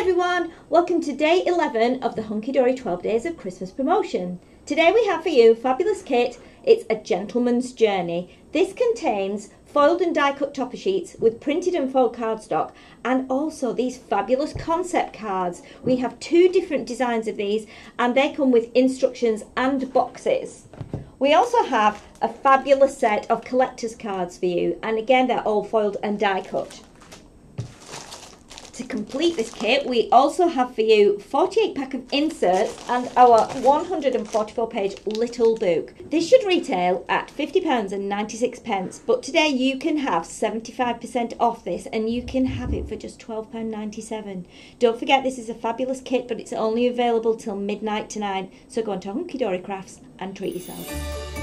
everyone, welcome to day 11 of the Hunkydory 12 Days of Christmas promotion. Today we have for you fabulous kit. It's a gentleman's journey. This contains foiled and die cut topper sheets with printed and foiled cardstock and also these fabulous concept cards. We have two different designs of these and they come with instructions and boxes. We also have a fabulous set of collector's cards for you and again they're all foiled and die cut to complete this kit, we also have for you 48 pack of inserts and our 144 page little book. This should retail at £50 and 96 pence, but today you can have 75% off this and you can have it for just £12.97. Don't forget this is a fabulous kit, but it's only available till midnight tonight, so go on to Hunkydory Crafts and treat yourself.